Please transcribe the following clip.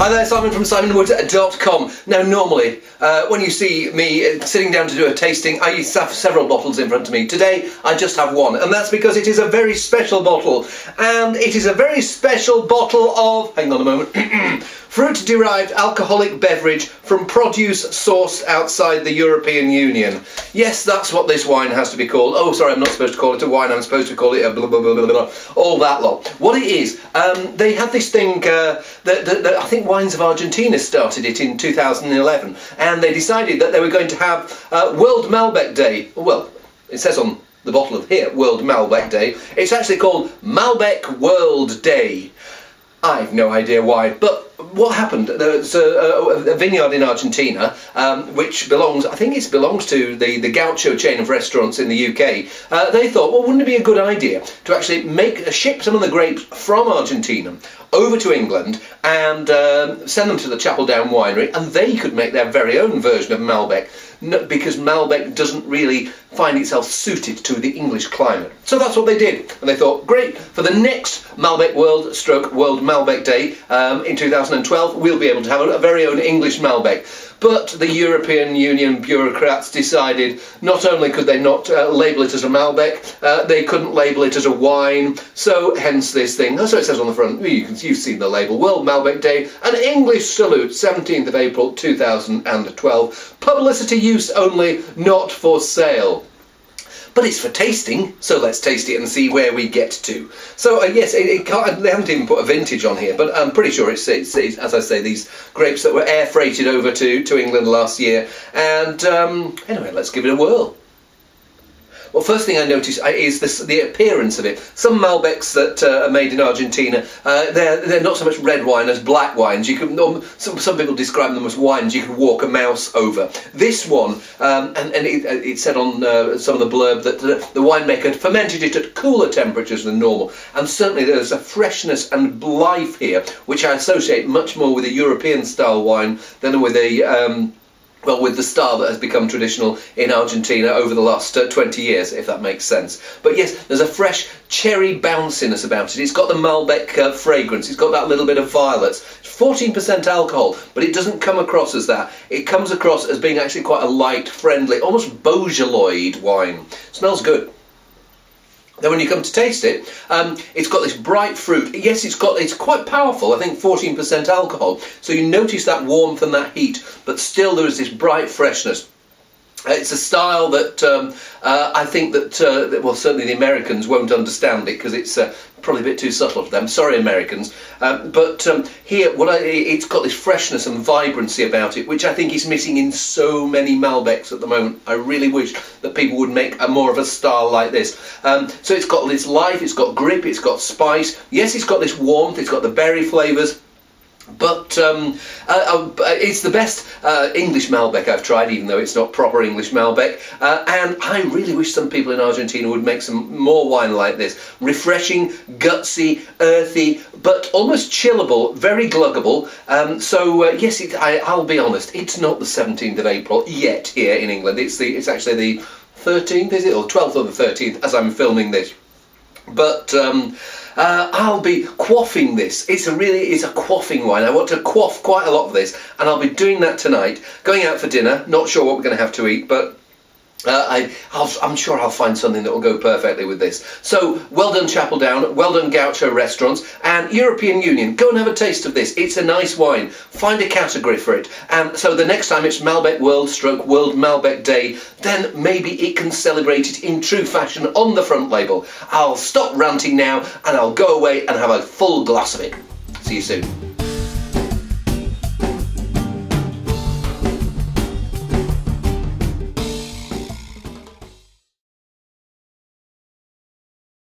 Hi there, Simon from SimonWoods.com. Now, normally, uh, when you see me uh, sitting down to do a tasting, I have several bottles in front of me. Today, I just have one, and that's because it is a very special bottle. And it is a very special bottle of, hang on a moment, fruit-derived alcoholic beverage from produce sourced outside the European Union. Yes, that's what this wine has to be called. Oh, sorry, I'm not supposed to call it a wine, I'm supposed to call it a blah, blah, blah, blah, blah, all that lot. What it is, um, they had this thing uh, that, that, that I think Wines of Argentina started it in 2011, and they decided that they were going to have uh, World Malbec Day. Well, it says on the bottle of here, World Malbec Day. It's actually called Malbec World Day. I've no idea why, but what happened? There's a, a, vineyard in Argentina, um, which belongs, I think it belongs to the, the Gaucho chain of restaurants in the UK. Uh, they thought, well, wouldn't it be a good idea to actually make ship some of the grapes from Argentina over to England and um, send them to the Chapel Down winery, and they could make their very own version of Malbec because Malbec doesn't really find itself suited to the English climate. So that's what they did, and they thought, great, for the next Malbec World Stroke World Malbec Day um, in 2012, we'll be able to have a, very own English Malbec. But the European Union bureaucrats decided not only could they not uh, label it as a Malbec, uh, they couldn't label it as a wine. So hence this thing. So it says on the front, you can, you've seen the label, World Malbec Day, an English salute, 17th of April 2012. Publicity use only, not for sale but it's for tasting, so let's taste it and see where we get to. So uh, yes, it, it they haven't even put a vintage on here, but I'm pretty sure it's, it's, it's, as I say, these grapes that were air freighted over to, to England last year. And um, anyway, let's give it a whirl. Well, first thing I notice uh, is this, the appearance of it. Some Malbecs that uh, are made in Argentina, uh, they're, they're not so much red wine as black wines. You can um, some, some people describe them as wines you can walk a mouse over. This one, um, and, and it, uh, it, said on uh, some of the blurb that the, the winemaker fermented it at cooler temperatures than normal, and certainly there's a freshness and life here, which I associate much more with a European style wine than with a um, well, with the style that has become traditional in Argentina over the last uh, 20 years, if that makes sense. But yes, there's a fresh cherry bounciness about it. It's got the Malbec uh, fragrance. It's got that little bit of violets. 14% alcohol, but it doesn't come across as that. It comes across as being actually quite a light, friendly, almost Beaujolais wine. Smells good. Then when you come to taste it, um, it's got this bright fruit. Yes, it's got it's quite powerful. I think 14% alcohol. So you notice that warmth and that heat, but still there is this bright freshness. Uh, it's a style that um, uh, I think that, uh, well, certainly the Americans won't understand it because it's uh, probably a bit too subtle for them. Sorry, Americans. Um, but um, here, what I, it's got this freshness and vibrancy about it, which I think is missing in so many Malbecs at the moment. I really wish that people would make a more of a style like this. Um, so it's got this life, it's got grip, it's got spice. Yes, it's got this warmth, it's got the berry flavours. But um, uh, uh, it's the best uh, English Malbec I've tried, even though it's not proper English Malbec. Uh, and I really wish some people in Argentina would make some more wine like this. Refreshing, gutsy, earthy, but almost chillable, very gluggable. Um, so uh, yes, it, I, will be honest, it's not the 17th of April yet here in England. It's the it's actually the 13th, is it, or 12th or the 13th as I'm filming this. But um, uh, I'll be quaffing this. It's a really, it's a quaffing wine. I want to quaff quite a lot of this, and I'll be doing that tonight. Going out for dinner. Not sure what we're going to have to eat, but uh, I, am sure I'll find something that will go perfectly with this. So, well done Chapel Down, well done Gaucho Restaurants, and European Union. Go and have a taste of this. It's a nice wine. Find a category for it. And so the next time it's Malbec World Stroke World Malbec Day, then maybe it can celebrate it in true fashion on the front label. I'll stop ranting now and I'll go away and have a full glass of it. See you soon.